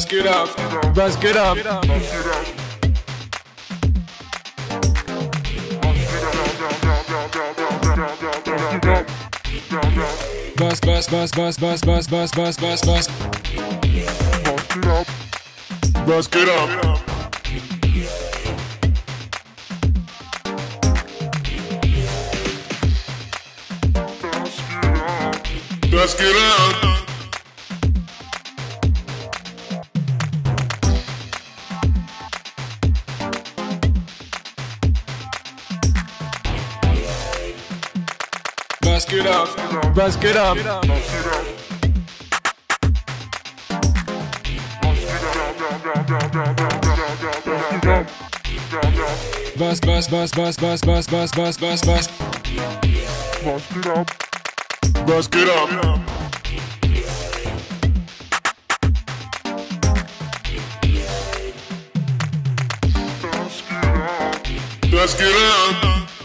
Bust it up, bust it up. Bust, bust, bust, bust, bust, bust, bust, bust, bust, bust. Bust it up. Let's get up. Bust it up, bust it up. Bust, bust, bust, bust, bust, bust, bust, bust, bust, bust. Bust it up. Let's get up.